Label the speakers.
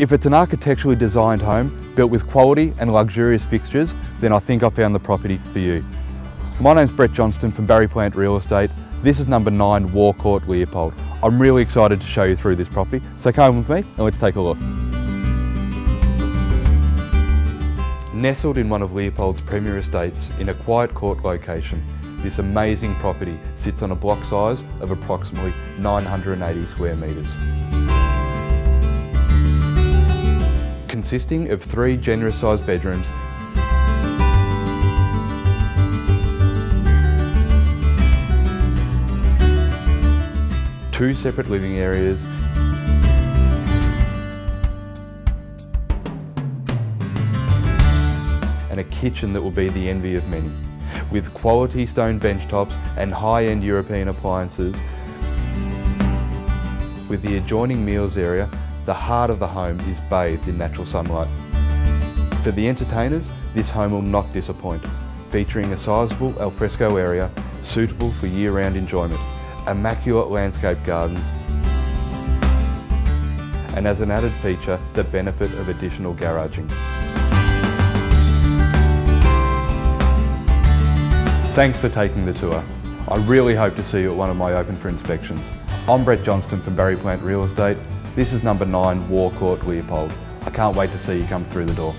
Speaker 1: If it's an architecturally designed home, built with quality and luxurious fixtures, then I think I found the property for you. My name's Brett Johnston from Barry Plant Real Estate. This is number 9 Waugh Court Leopold. I'm really excited to show you through this property, so come with me and let's take a look. Nestled in one of Leopold's premier estates in a quiet court location, this amazing property sits on a block size of approximately 980 square metres. Consisting of three generous sized bedrooms. Two separate living areas. And a kitchen that will be the envy of many. With quality stone bench tops and high-end European appliances, with the adjoining meals area, the heart of the home is bathed in natural sunlight. For the entertainers, this home will not disappoint, featuring a sizable alfresco area suitable for year-round enjoyment, immaculate landscape gardens, and as an added feature, the benefit of additional garaging. Thanks for taking the tour. I really hope to see you at one of my open for inspections. I'm Brett Johnston from Barry Plant Real Estate. This is number 9 Waugh Court Leopold. I can't wait to see you come through the door.